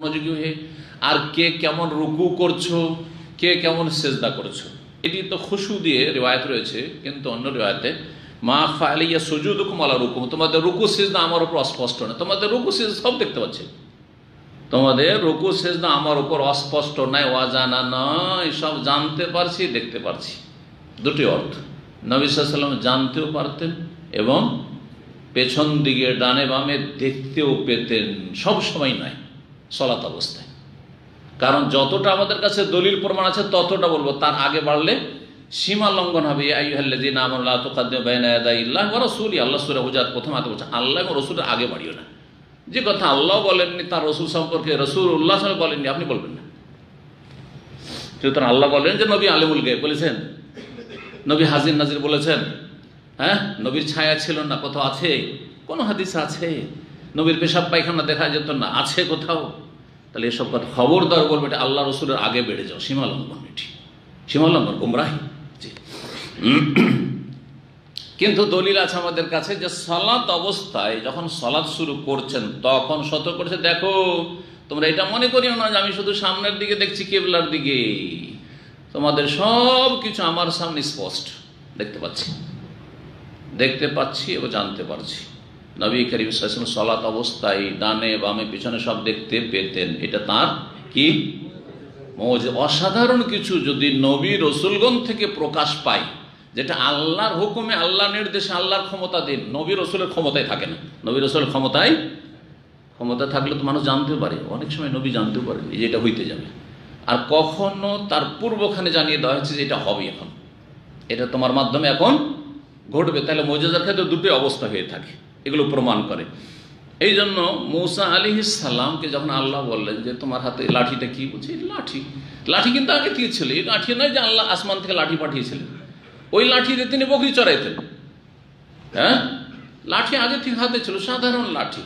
মনোযোগী হয়ে, আর কে কেমন রুকু করছ, কে কেমন সেজদা করছ। এটি তো খুশু দিয়ে রেওয়ায়ত রয়েছে, কিন্তু অন্য রেওয়ায়তে, মা ফালিয়া সুজুদ কুমালা রুকুম তোমাদের রুকু সেজদা আমার উপর অস্পষ্ট নয়। তোমাদের রুকু সেজ সব দেখতে পাচ্ছে। তোমাদের রুকু সেজদা আমার উপর অস্পষ্ট নাই অজানা নয়, সব জানতে পারছি, দেখতে পারছি। দুটি অর্থ। নবী সাল্লাম জানতেও পারতেন এবং পেছন দিকে, ডানে বামে দেখতেও পেতেন। সব সময় নয়। সলাত অবস্থায়। কারণ যতটা আমাদের কাছে দলিল প্রমাণ আছে, ততটা বলব। তার আগে বাড়লে সীমা লঙ্ঘন হবে। আল্লাহ সুরে হুজাত প্রথম আগে বলছে, আল্লাহ এবং রসুলের আগে বাড়িও না। যে কথা আল্লাহ বলেননি, তার রসুল সম্পর্কে রসুল উল্লাহ সাহেব বলেননি, আপনি বলবেন না। সুতরাং আল্লাহ বলেন যে, নবী আলিমুল গে বলেছেন। নবী হাজির নাজির বলেছেন হ্যাঁ নবীর ছায়া ছিল না, কোথাও আছে? কোনো হাদিস আছে? নবীর পেশাব পায়খানা দেখা যেত না, আছে কোথাও? তাহলে এসব কথা খবরদার বলবে এটা আল্লাহ রসুলের আগে বেড়ে যাও সীমালঙ্ঘন এটি। সীমালঙ্ঘন গুমরাহি। কিন্তু দলিল আছে আমাদের কাছে যে সলাৎ অবস্থায় যখন সলাৎ শুরু করছেন, তখন সতর্ক করছে দেখো, তোমরা এটা মনে করিও না যে আমি শুধু সামনের দিকে দেখছি কেবলার দিকে। তোমাদের সব কিছু আমার সামনে স্পষ্ট। দেখতে পাচ্ছি। দেখতে পাচ্ছি এবং জানতে পারছি। নবী করিম সাল্লাম সলাৎ অবস্থায় ডানে বামে পিছনে সব দেখতে পেতেন। এটা তার কি? অসাধারণ কিছু যদি নবী রসুলগণ থেকে প্রকাশ পায়, যেটা আল্লাহর হুকুমে আল্লাহ নির্দেশে, আল্লাহর ক্ষমতা দিন নবী রসুলের ক্ষমতায় থাকে না। নবী রসুলের ক্ষমতায়, ক্ষমতা থাকলে তো মানুষ জানতে পারে। অনেক সময় নবী জানতেও পারেন যে এটা হইতে যাবে। আর কখনো তার পূর্বখানে জানিয়ে দেওয়া হচ্ছে যে এটা হবে এখন। এটা তোমার মাধ্যমে এখন ঘটবে। তাহলে মৌজাদার ক্ষেত্রে দুটোই অবস্থা হয়ে থাকে। এগুলো প্রমাণ করে। এই জন্য মৌসা আলী সাল্লামকে যখন আল্লাহ বললেন যে, তোমার হাতে লাঠিটা কি? বলছে লাঠি। লাঠি কিন্তু আগে থেকে ছিল এই লাঠি নয় যে আল্লাহ আসমান থেকে লাঠি পাঠিয়েছিলেন। ওই লাঠি দিয়ে তিনি বকরি চড়াইতেন। হ্যাঁ? লাঠি আগে থেকে হাতে ছিল, সাধারণ লাঠি।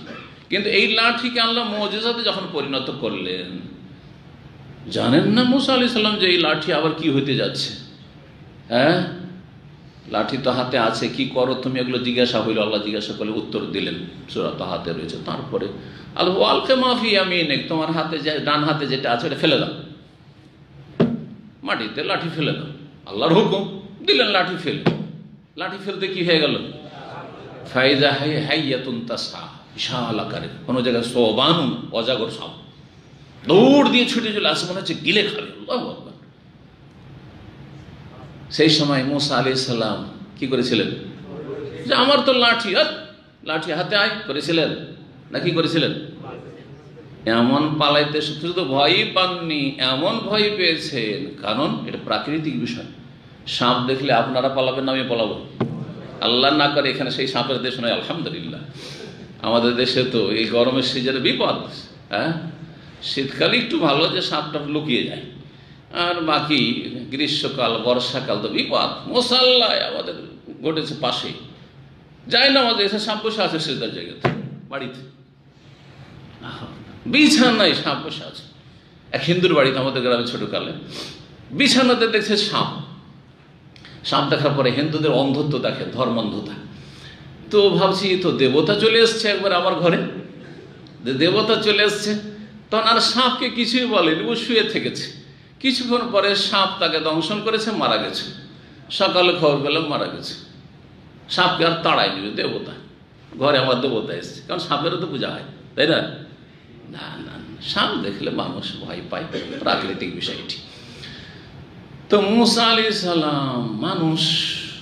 কিন্তু এই লাঠিকে আল্লাহ মৌজাতে যখন পরিণত করলেন, জানেন না মুসা আলি সাল্লাম যে এই লাঠি আবার কি হইতে যাচ্ছে? হ্যাঁ? লাঠি তো হাতে আছে, কি করো তুমি? এগুলো জিজ্ঞাসা হইল, আল্লাহ জিজ্ঞাসা করলে উত্তর দিলেন, সুরা তো হাতে রয়েছে। তারপরে আল্লাহ আলকে মাফি আমি নেই তোমার হাতে যে, ডান হাতে যেটা আছে, ওটা ফেলে দাও। মাটিতে লাঠি ফেলে দাও। আল্লাহর হুকুম, দিলেন লাঠি ফেলে। লাঠি ফেলতে কি হয়ে গেল? ফাইজা হাই, হাইয়াতুন তাসা বিশাল আকারে কোনো জায়গায় সোবানুন, অজাগর সাপ দৌড় দিয়ে ছুটে চলে আসে, মনে হচ্ছে গিলে খাবে। সেই সময় মুসা আলি সাল্লাম কি করেছিলেন? যে আমার তো লাঠি লাঠি হাতে আয়, করেছিলেন? না কি করেছিলেন? এমন পালাইতে শুধু তো ভয়ই পাননি, এমন ভয় পেয়েছেন। কারণ এটা প্রাকৃতিক বিষয়। সাপ দেখলে আপনারা পালাবেন না, আমি পালাবো। আল্লাহ না করে এখানে সেই সাপের দেশ নয়, আলহামদুলিল্লাহ। আমাদের দেশে তো এই গরমের সিজনে বিপদ হ্যাঁ? শীতকালে একটু ভালো যে সাপটা লুকিয়ে যায়। আর বাকি গ্রীষ্মকাল, বর্ষাকাল তো বিপদ। মশাল্লায় আমাদের ঘটেছে পাশে। যাই না আমাদের এসে সাপ বসে আছে সেদার জায়গাতে বাড়িতে। বিছানায় সাপ বসে আছে। এক হিন্দুর বাড়িতে আমাদের গ্রামে ছোটকালে। বিছানাতে দেখছে সাপ। সাপ দেখার পরে হিন্দুদের অন্ধত্ব দেখে, ধর্মান্ধতা। তো ভাবছি, তো দেবতা চলে এসছে একবার আমার ঘরে। দেবতা চলে এসছে। তখন আর সাপকে কিছুই বলেনি, ও শুয়ে থেকেছে। কিছুক্ষণ পরে সাপ তাকে দংশন করেছে, মারা গেছে। সকালে খবর পেলাম মারা গেছে। সাপকে আর তাড়াই নিবে দেবতা। ঘরে আমার দেবতা এসছে। কারণ সাপেরও তো পূজা হয়, তাই না? না না সাপ দেখলে মানুষ ভয় পায়। প্রাকৃতিক বিষয়টি তো মুসা আলি সালাম, মানুষ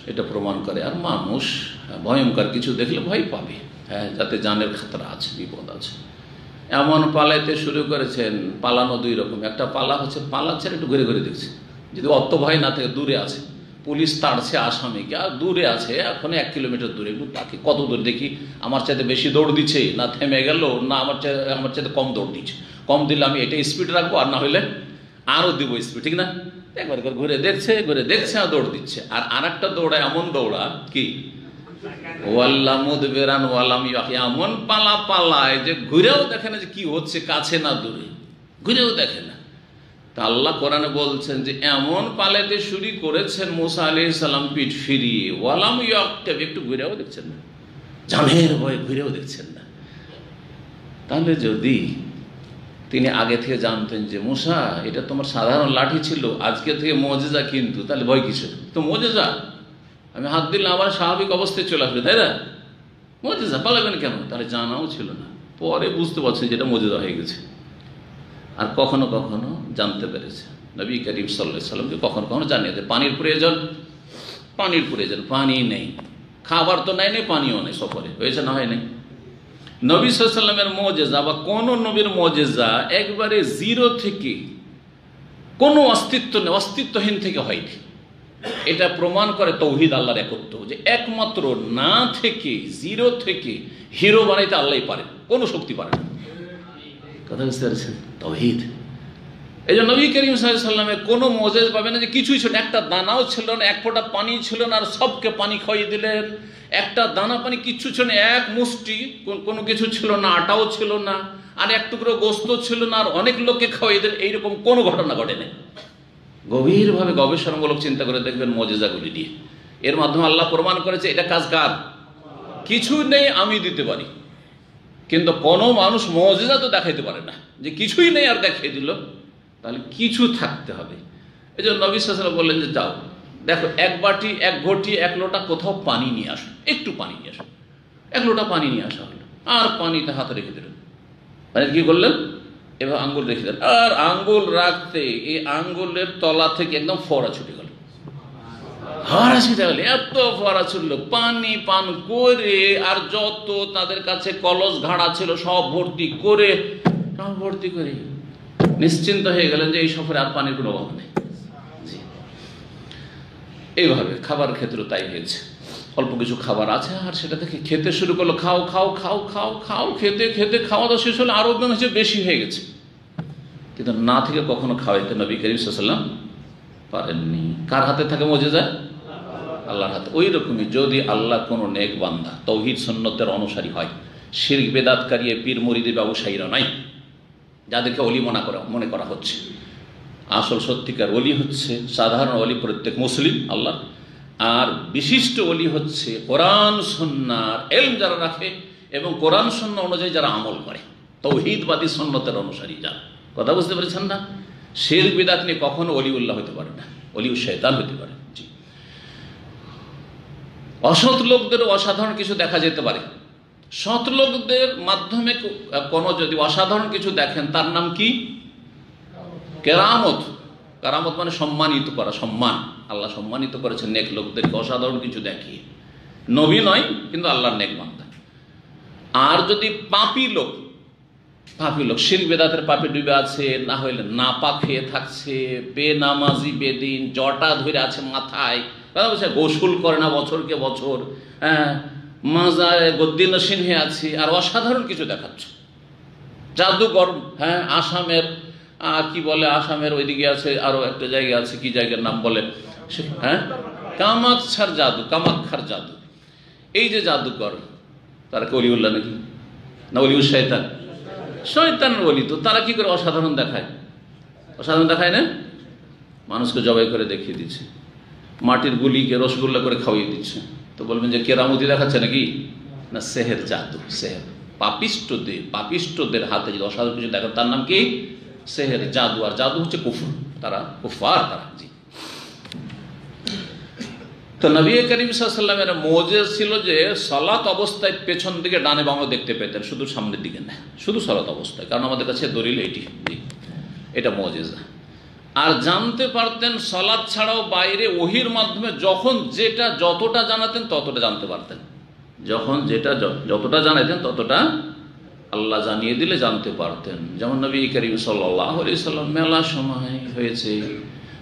এটা প্রমাণ করে। আর মানুষ ভয়ঙ্কর কিছু দেখলে ভয় পাবে। হ্যাঁ যাতে জানের খাতরা আছে, বিপদ আছে। এমন পালাইতে শুরু করেছেন, পালানো দুই রকম। একটা পালা হচ্ছে পালাচ্ছেন একটু ঘুরে ঘুরে দেখছে। যদি অত ভয় না থেকে, দূরে আছে। পুলিশ তাড়ছে আসামিকে, আর দূরে আছে, এখন এক কিলোমিটার দূরে। তাকে কত দূর দেখি, আমার চাইতে বেশি দৌড় দিচ্ছে, না থেমে গেল, না আমার চাই, আমার চাইতে কম দৌড় দিচ্ছে। কম দিলে আমি এটা স্পিড রাখব, আর না হলে আরও দিব স্পিড ঠিক না? একবার ঘুরে দেখছে ঘুরে দেখছে, আর দৌড় দিচ্ছে। আর আর একটা দৌড়া, এমন দৌড়া কি? বেরান ওয়ালাম এমন পালা পালায় যে ঘুরেও দেখে না কি হচ্ছে, কাছে ওয়ালাম একটু ঘুরেও দেখছেন না। জানের ভয়ে ঘুরেও দেখছেন না। তাহলে যদি তিনি আগে থেকে জানতেন যে, মুসা, এটা তোমার সাধারণ লাঠি ছিল, আজকে থেকে মজেজা কিন্তু, তাহলে ভয় কিসের? তো মজেজা। আমি হাত দিলে আবার স্বাভাবিক অবস্থায় চলে আসবে, তাই না? মজেজা, পালাবেন কেন? তাহলে জানাও ছিল না। পরে বুঝতে পারছেন যেটা মজেজা হয়ে গেছে। আর কখনো কখনো জানতে পেরেছে। নবী করিম সাল্লাহ সাল্লামকে কখনো কখনো জানিয়েছে, পানির প্রয়োজন? পানির প্রয়োজন, পানি নেই। খাবার তো নাই, নেই, পানিও নেই সফরে। হয়েছে না হয় নাই? নবী সাল্লামের মজেজা বা কোন নবীর মজেজা একবারে জিরো থেকে কোনো অস্তিত্ব নেই, অস্তিত্বহীন থেকে হয়নি। এটা প্রমাণ করে তৌহিদ আল্লাহর একত্ব, যে একমাত্র না থেকে জিরো থেকে হিরো বানাইতে আল্লাহ পারেন কোনো শক্তি পারে না। কথা বুঝতে পারছেন? তৌহিদ। এই জন্য নবী করিম সাল্লামের কোনো মজেজ পাবে না যে কিছুই ছিল একটা দানাও ছিল না, এক ফোঁটা পানি ছিল না, আর সবকে পানি খাইয়ে দিলেন। একটা দানা পানি কিচ্ছু ছিল না, এক মুষ্টি কোনো কিছু ছিল না, আটাও ছিল না, আর এক টুকরো গোস্ত ছিল না, আর অনেক লোককে খাওয়াই দিলেন। এইরকম কোনো ঘটনা ঘটে ঘটেনি গভীরভাবে গবেষণামূলক চিন্তা করে দেখবেন মজেজাগুলি দিয়ে। এর মাধ্যমে আল্লাহ প্রমাণ করেছে, এটা কাজ কার? কিছু নেই আমি দিতে পারি। কিন্তু কোনো মানুষ মজেজা তো দেখাইতে পারে না। যে কিছুই নেই আর দেখিয়ে দিল, তাহলে কিছু থাকতে হবে। এই জন্য নবী বললেন যে, যাও, দেখো, এক বাটি, এক ঘটি, এক লোটা কোথাও পানি নিয়ে আসো, একটু পানি নিয়ে আসো। এক লোটা পানি নিয়ে আসা হলো। আর পানিতে হাতে রেখে দিলেন। মানে কি করলেন? এবার আঙ্গুল রেখে দিলেন আর আঙ্গুল রাখতে এই আঙ্গুলের তলা থেকে একদম ফোড়া ছুটে গেল। ফোয়ারা ছুটে গেল, এত ফোয়ারা ছুটলো। পানি পান করে আর যত তাদের কাছে কলস ঘাড়া ছিল, সব ভর্তি করে, সব ভর্তি করে নিশ্চিন্ত হয়ে গেলেন যে এই সফরে আর পানির কোনো অভাব নেই। এইভাবে খাবার ক্ষেত্র তাই হয়েছে। অল্প কিছু খাবার আছে, আর সেটা থেকে খেতে শুরু করল, খাও খাও খাও খাও খাও, খেতে খেতে খাওয়া দাওয়া শেষ হলে আরও হচ্ছে বেশি হয়ে গেছে। কিন্তু না থেকে কখনো খাওয়াইতে নবী করিম সাল্লাম পারেননি। কার হাতে থাকে মজে যায় আল্লাহর হাতে। ওই রকমই, যদি আল্লাহ কোনো নেক বান্ধা তৌহিদ সন্ন্যতের অনুসারী হয়, শির্ক, বেদাতকারী পীর, মরিদের ব্যবসায়ীরা নাই, যাদেরকে অলি মনা করা, মনে করা হচ্ছে। আসল সত্যিকার অলি হচ্ছে, সাধারণ অলি প্রত্যেক মুসলিম আল্লাহ আর বিশিষ্ট অলি হচ্ছে কোরআন সন্ন্যার এলম যারা রাখে এবং কোরআন সন্না অনুযায়ী যারা আমল করে, তৌহিদবাদী সন্ন্যতের অনুসারী যারা। কথা বুঝতে পেরেছেন না? শের বিদাত নিয়ে কখনো অলি উল্লাহ হতে পারে না, অলিউ শয়তান হতে পারে, জি। অসৎ লোকদের অসাধারণ কিছু দেখা যেতে পারে। সৎ লোকদের মাধ্যমে কোনো যদি অসাধারণ কিছু দেখেন, তার নাম কি? কেরামত। কেরামত মানে সম্মানিত করা, সম্মান। আল্লাহ সম্মানিত করেছেন, নেক লোকদেরকে, অসাধারণ কিছু দেখিয়ে। নবী নয়, কিন্তু আল্লাহর নেক বান্দা। আর যদি পাপি লোক পাপি লোক, শির বেদাতের পাপে ডুবে আছে, না হইলে না পা খেয়ে থাকছে, বেনামাজি, বেদিন, জটা ধরে আছে মাথায় কথা বলছে, গোসল করে না বছরকে বছর হ্যাঁ মাজায় গদ্দিনসীন হয়ে আছে, আর অসাধারণ কিছু দেখাচ্ছে। জাদুকর হ্যাঁ আসামের কি বলে, আসামের ওইদিকে আছে, আরও একটা জায়গা আছে, কি জায়গার নাম বলে? হ্যাঁ? কামাক্ষার জাদু কামাক্ষার জাদু। এই যে জাদুকর, তারা কি অলিউল্লাহ নাকি? না অলিউল শয়তান? শয়তান বলি তো, তারা কি করে অসাধারণ দেখায়? অসাধারণ দেখায় না? মানুষকে জবাই করে দেখিয়ে দিচ্ছে। মাটির গুলিকে রসগোল্লা করে খাওয়িয়ে দিচ্ছে। তো বলবেন যে, কেরামতি দেখাচ্ছে নাকি? না, সেহের জাদু, সেহের। পাপিষ্টদের পাপিষ্টদের হাতে যদি অসাধারণ কিছু দেখেন, তার নাম কি? সেহের জাদু। আর জাদু হচ্ছে কুফুর। তারা কুফার তারা, জি। তো নবী করিম সাল্লামের মোজে ছিল যে সলাত অবস্থায় পেছন দিকে ডানে বামে দেখতে পেতেন, শুধু সামনের দিকে না, শুধু সলাত অবস্থায়, কারণ আমাদের কাছে দলিল এটি এটা মজেজা। আর জানতে পারতেন সলাদ ছাড়াও বাইরে ওহির মাধ্যমে যখন যেটা যতটা জানাতেন ততটা জানতে পারতেন। যখন যেটা যতটা জানাতেন ততটা আল্লাহ জানিয়ে দিলে জানতে পারতেন। যেমন নবী করিম সাল্লাহ সাল্লাম মেলা সময় হয়েছে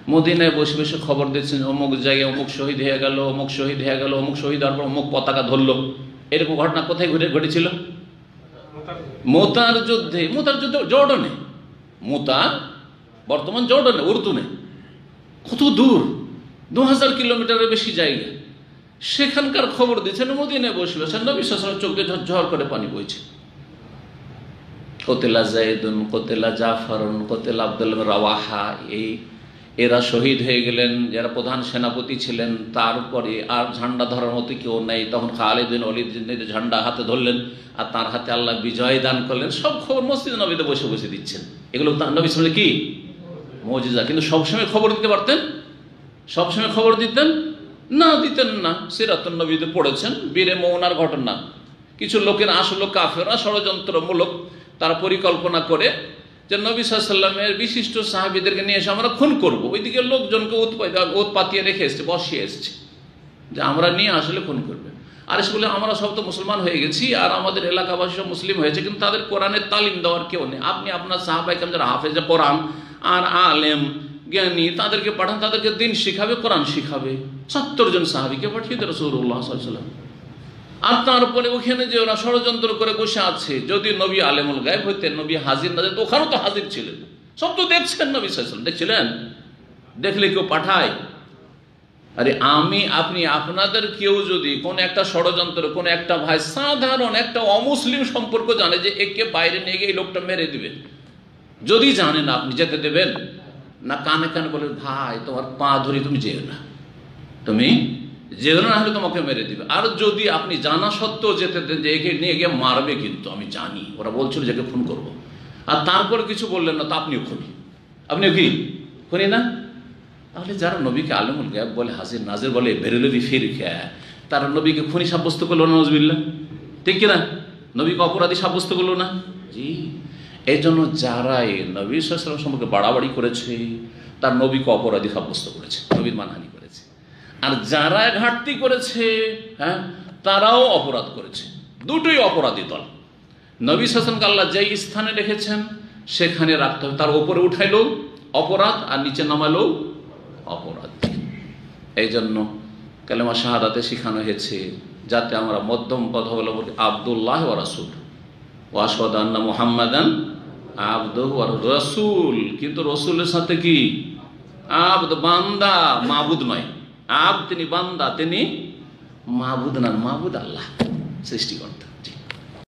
মদিনায় বসে বসে খবর দিচ্ছেন, অমুক জায়গায় অমুক শহীদ হয়ে গেল, অমুক শহীদ হয়ে গেল, অমুক শহীদ হওয়ার পর অমুক পতাকা ধরলো। এরকম ঘটনা কোথায় ঘটে ঘটেছিল? মোতার যুদ্ধে। মোতার যুদ্ধে জর্ডনে। মোতার বর্তমান জর্ডনে, উর্দুনে। কত দূর? দু হাজার কিলোমিটারের বেশি জায়গা। সেখানকার খবর দিচ্ছেন, মদিনায় বসে বসে নবী সাসলাম চোখ ঝরঝর করে পানি বইছে। কোতেলা জায়দুন, কোতেলা জাফরুন, কোতেলা আব্দুল রাওয়াহা, এই এরা শহীদ হয়ে গেলেন, যারা প্রধান সেনাপতি ছিলেন, তারপরে আর ঝান্ডা ধরার মতো কেউ নেই। তখন খালেদিন অলিদ ঝান্ডা হাতে ধরলেন আর তার হাতে আল্লাহ বিজয় দান করলেন, সব খবর মসজিদ নবীতে বসে বসে দিচ্ছেন। এগুলো নবী সামনে কি? মজিজা। কিন্তু সবসময় খবর দিতে পারতেন? সবসময় খবর দিতেন? না দিতেন না। সিরাতুল নবীতে পড়েছেন, বীরে মৌনার ঘটনা। কিছু লোকের আসলো কাফেরা ষড়যন্ত্রমূলক তারা পরিকল্পনা করে যে নবী সাল্লামের বিশিষ্ট সাহাবিদেরকে নিয়ে এসে আমরা খুন করব। ওইদিকে লোকজনকে উৎপা- উৎপাতিয়ে রেখে এসছে, বসিয়ে এসছে। যে আমরা নিয়ে আসলে খুন করবে। আর এসে বলে, আমরা সব তো মুসলমান হয়ে গেছি আর আমাদের এলাকাবাসী সব মুসলিম হয়েছে, কিন্তু তাদের কোরআনের তালিম দেওয়ার কেউ নেই। আপনি আপনার সাহাবাই সাহাবাইকাম যারা হাফেজে কোরআন আর আলেম, জ্ঞানী, তাদেরকে পাঠান, তাদেরকে দিন শিখাবে, কোরআন শিখাবে। সত্তর জন সাহাবিকে পাঠিয়ে দেয় রসুল্লাহ সাল্লাম আর তারপরে ওখানে যে ওরা ষড়যন্ত্র করে বসে আছে, যদি নবী আলেমুল গায়েব হইতেন, নবী হাজির না যেত, ওখানেও তো হাজির ছিলেন। সব তো দেখছেন নবী সাল্লাম দেখছিলেন? দেখলে কেউ পাঠায়? আরে আমি, আপনি, আপনাদের কেউ যদি কোন একটা ষড়যন্ত্র, কোন একটা ভাই, সাধারণ একটা অমুসলিম সম্পর্ক জানে যে একে বাইরে নিয়ে গিয়ে এই লোকটা মেরে দিবে। যদি জানেন আপনি যেতে দেবেন? না কানে কানে বলে, ভাই, তোমার পা ধরি তুমি যেও না। তুমি যেও না হলে তোমাকে মেরে দিবে। আর যদি আপনি জানা সত্ত্বেও যেতে দেন যে একে নিয়ে গিয়ে মারবে কিন্তু, আমি জানি, ওরা বলছিল যে একে ফোন করব। আর তারপর কিছু বললেন না, তা আপনিও খুনি। আপনিও কি? খুনি না? তাহলে যারা নবীকে আলমুল গ্যাব বলে হাজির নাজির বলে, বেরুলেরই ফির তারা নবীকে খুনি সাব্যস্ত করল না নজবিল্লা ঠিক কিনা? নবীকে অপরাধী সাব্যস্ত করল না? জি। এই জন্য যারা যারাই নবী সাল্লাম সম্পর্কে বাড়াবাড়ি করেছে, তার নবীকে অপরাধী সাব্যস্ত করেছে, নবীর মানহানি। আর যারা ঘাটতি করেছে হ্যাঁ তারাও অপরাধ করেছে। দুটোই অপরাধী দল। নবী শাসনকে আল্লাহ যেই স্থানে রেখেছেন, সেখানে রাখতে হবে। তার উপরে উঠাইলো অপরাধ আর নিচে নামালো অপরাধ। এই জন্য কালেমা শাহাদাতে শেখানো হয়েছে, যাতে আমরা মধ্যম পথ অবলম্বন আবদুল্লাহ ও রাসুল। ওয়াসদ আন্না মোহাম্মদান আব্দ রসুল। কিন্তু রসুলের সাথে কি? আব্দ, বান্দা মাবুদ নয় আব তিনি বান্দা তিনি মাহবুদ নান মাহবুদ আল্লাহ সৃষ্টিকর্তা। জি।